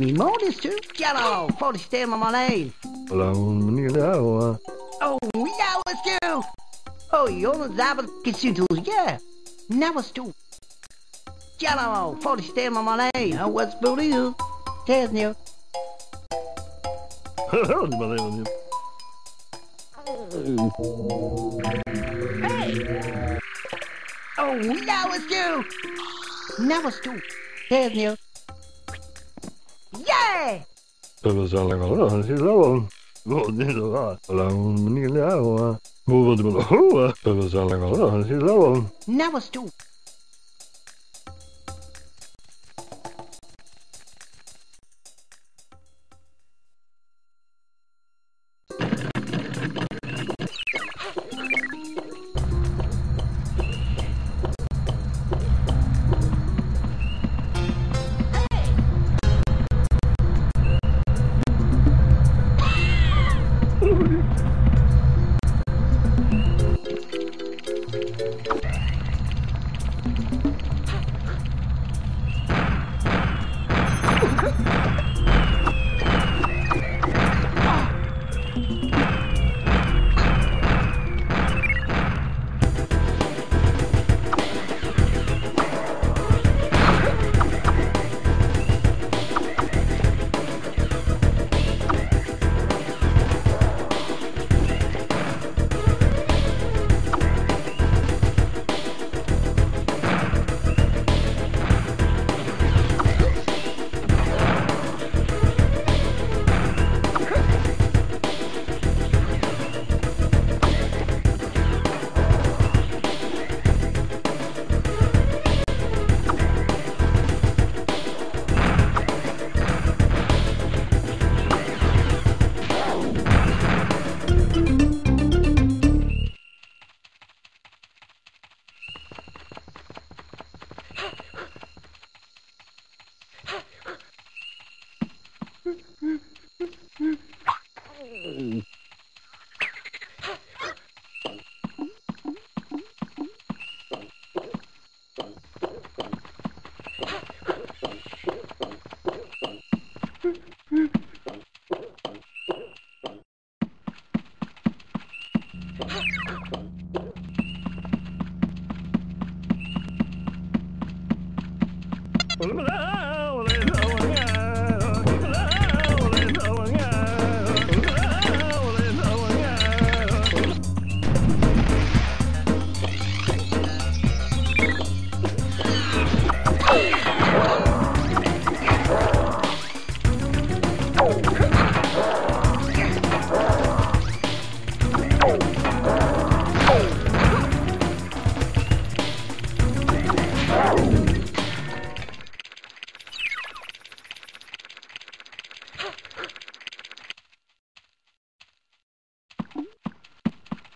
me more this too? Get off! For the stem of my name. Alone, you know. Oh, yeah, it's you! Oh, you're the Zabba Kisutus, yeah. Never stu. Jello, for the stem of my name. Oh, what's booty you? Tell you. Oh, yeah, it's you! Never stu. Tell you. Yeah! Det var det med då? Det var så länge Mm-hmm.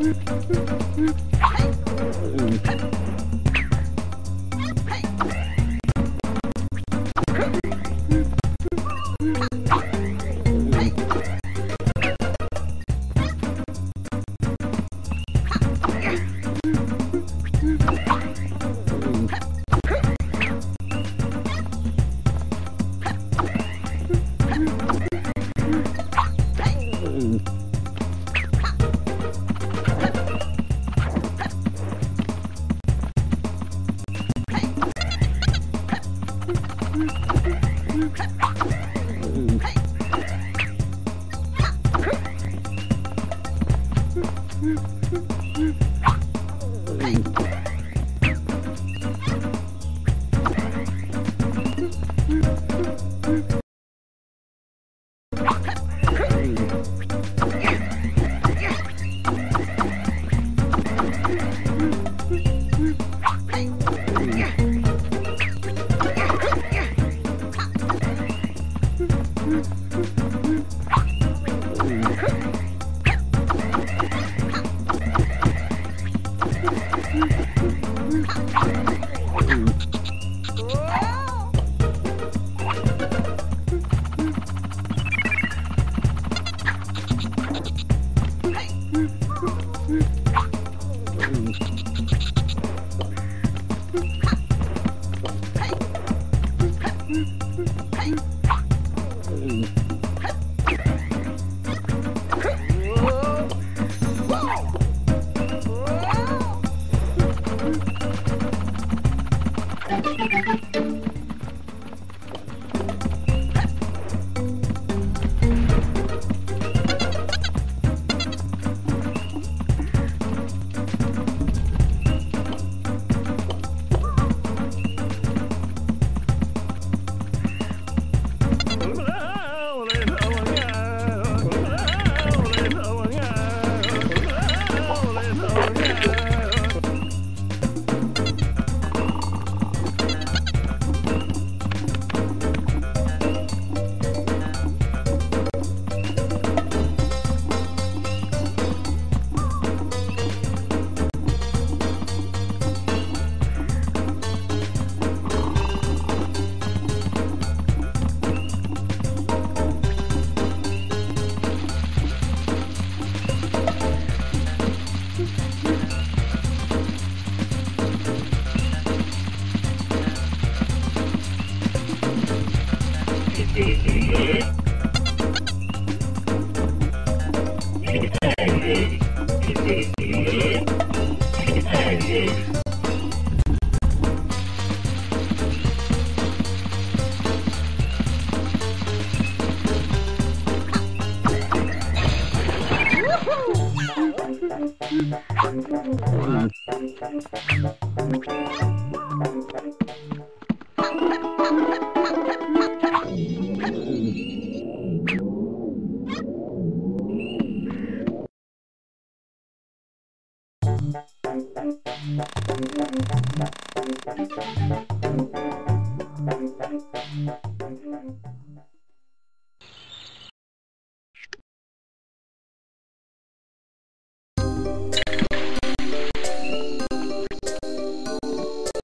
はい。summer.